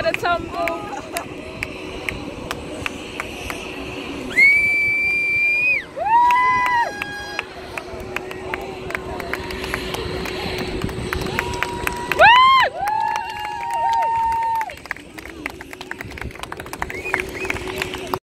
try to tumble.